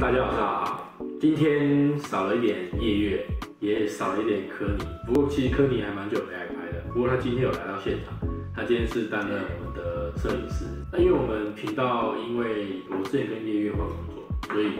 大家晚上好，今天少了一点夜月，也少了一点科尼。不过其实科尼还蛮久没来拍的，不过他今天有来到现场，他今天是担任我们的摄影师。那因为我们频道，因为我之前跟夜月换工作，所以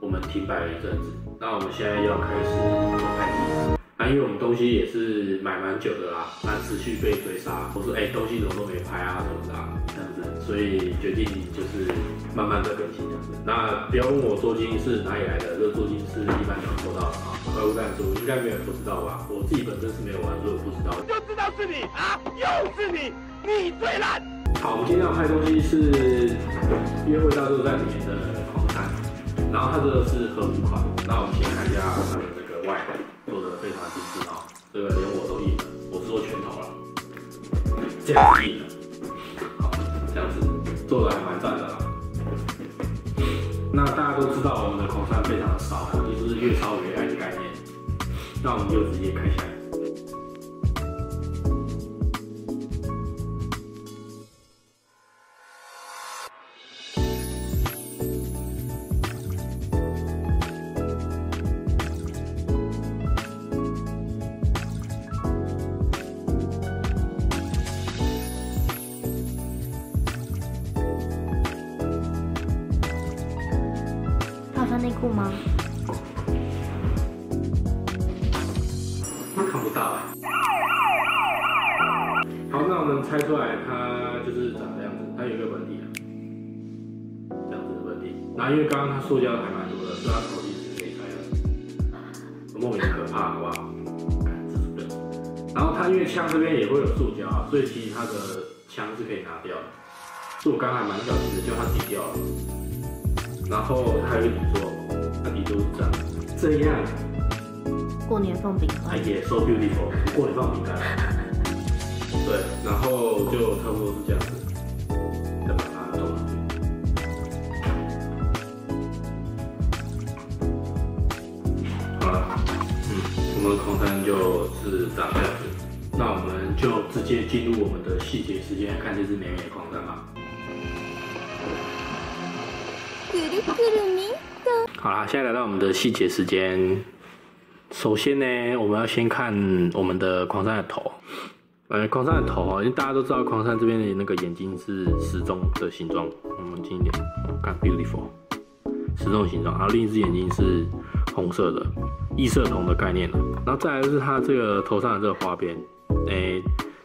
我们停摆了一阵子。那我们现在要开始做拍机。那因为我们东西也是买蛮久的啦，那持续被追杀，我说哎东西怎么都没拍啊什么的啊这样子，所以决定就是慢慢的更新这样子。那不要问我捉金是哪里来的，这捉金是一般人抽到的啊。怪物弹珠应该没有人不知道吧？我自己本身是没有玩，所以我不知道。就知道是你啊，又是你，你最烂。好，我们今天要拍的东西是《约会大作战》里面的狂山，然后它这个是和服款。那我们先看一下它的这个外观，做的非常精致啊，这个连我都印了，我是做拳头了，这样子大家都知道我们的口算非常的少，就是越超越爱的概念。那我们就直接开箱裤吗？看不到哎。好，那我们猜出来，它就是长这样子，它有一个本体啊，这样子的本体。那因为刚刚它塑胶还蛮多的，所以它头其实是可以开的，莫名可怕，好不好？看这是的。然后它因为枪这边也会有塑胶啊，所以其实它的枪是可以拿掉的。是我刚刚还蛮小心的，就它自己掉了。然后它有一个底这样，这样。过年放饼哎干，也 so beautiful，不过年放饼干。对，然后就差不多是这样子，再把它装上去。好了，嗯，我们的狂山就是长这样子。那我们就直接进入我们的细节时间，看这只美美的狂山吧。好啦，现在来到我们的细节时间。首先呢，我们要先看我们的狂山的头。呃，狂山的头哦，因为大家都知道狂山这边的那个眼睛是时钟的形状，我们近一点看，beautiful，时钟的形状。然后另一只眼睛是红色的，异色瞳的概念。然后再来就是它这个头上的这个花边，诶、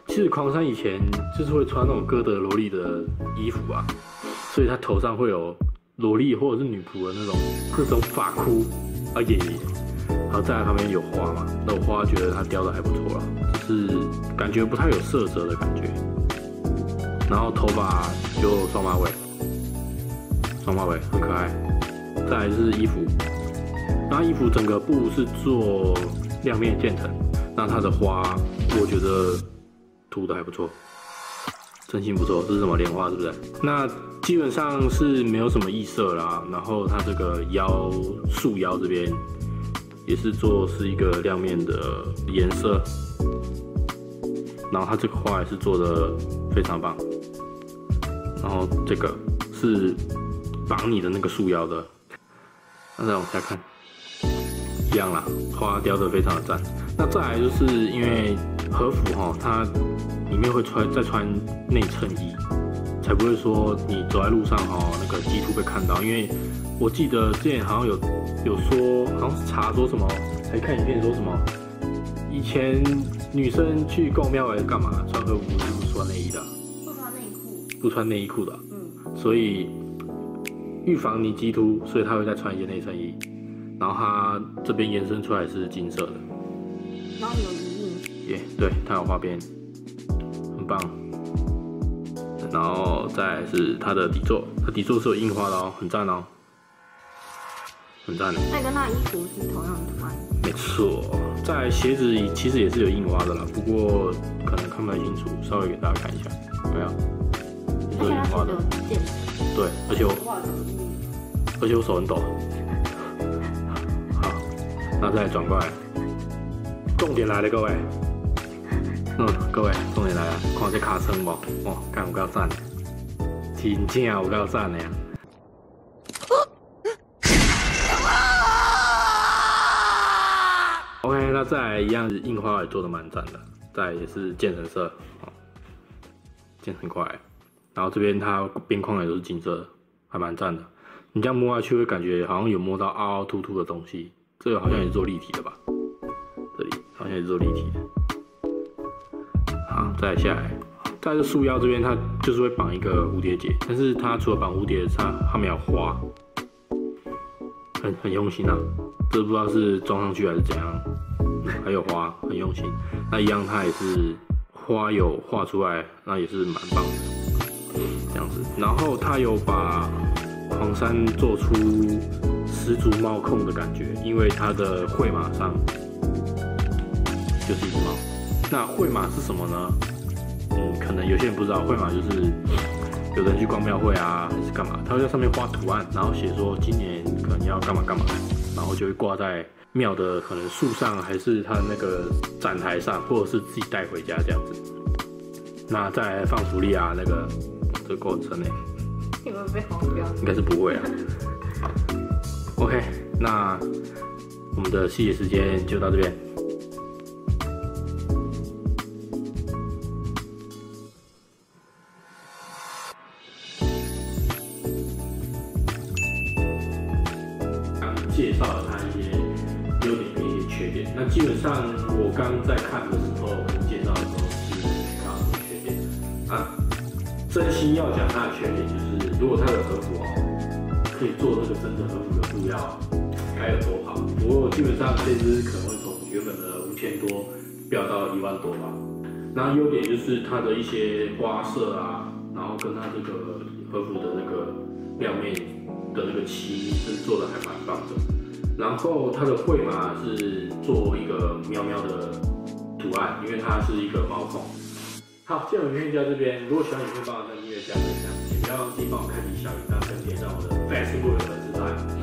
其实狂山以前就是会穿那种哥德萝莉的衣服啊，所以他头上会有萝莉或者是女仆的那种各种发箍啊也。然后再旁边有花嘛，那我花觉得它雕的还不错啦，只是感觉不太有色泽的感觉。然后头发就双马尾，双马尾很可爱。再来是衣服，那衣服整个布是做亮面渐层，那它的花我觉得涂的还不错，真心不错。这是什么莲花是不是？那基本上是没有什么异色啦。然后它这个腰束腰这边。也是做是一个亮面的颜色，然后它这个花也是做的非常棒，然后这个是绑你的那个束腰的，那再往下看，一样啦，花雕的非常的赞。那再来就是因为和服哈，它里面会穿再穿内衬衣，才不会说你走在路上哈那个鸡突被看到，因为我记得之前好像有。有说好像是查说什么，还看影片说什么，以前女生去逛庙还是干嘛，穿和服是不穿内衣的，不穿内裤。不穿内衣裤的，嗯，所以预防你激突，所以他会再穿一件内衬衣，然后它这边延伸出来是金色的，然后有鱼印，耶、对，它有花边，很棒。然后再是它的底座，它底座是有印花的哦，很赞哦。很赞的，那跟它衣服是同样的图案。没错。在鞋子其实也是有印花的啦，不过可能看不太清楚，稍微给大家看一下，没有？有印花的，对，而且我，而且我手很抖。好，那再转过来，重点来了，各位。嗯，各位终于来了，看这卡车无？哇，干有够赞的，真正有够赞的呀！OK，那再来一样是印花也做的蛮赞的，再來也是渐层色，哦，渐层块，然后这边它边框也都是金色，还蛮赞的。你这样摸下去会感觉好像有摸到凹凹凸凸的东西，这个好像也做立体的吧？这里好像也做立体的。再下来，在这束腰这边它就是会绑一个蝴蝶结，但是它除了绑蝴蝶，它它没有花，很很用心啊。这不知道是装上去还是怎样，还有花，很用心。那一样它也是花有画出来，那也是蛮棒的，这样子。然后它有把黄山做出十足猫控的感觉，因为它的绘马上就是一只猫。那会马是什么呢？嗯，可能有些人不知道，会马就是有人去逛庙会啊，还是干嘛，他会在上面画图案，然后写说今年可能要干嘛干嘛。然后就会挂在庙的可能树上，还是它那个展台上，或者是自己带回家这样子。那再来放福利啊，那个这个过程呢？有没有被黄标？应该是不会啊。OK，那我们的细节时间就到这边。缺点。那基本上我刚在看的时候，跟介绍的时候是没看到什么缺点。啊，真心要讲它的缺点，就是如果它有和服哦，可以做这个真正和服的布料，该有多好。不过基本上这只可能会从原本的五千多飙到一万多吧。那优点就是它的一些花色啊，然后跟它这个和服的那个亮面的那个漆是做的还蛮棒的。然后它的绘码是做一个喵喵的图案，因为它是一个毛孔。好，这本影片就到这边。如果喜欢影片，帮我订阅加分享，也不要忘记帮我开启小铃铛，跟点上我的 Facebook 粉丝团。好，上好好。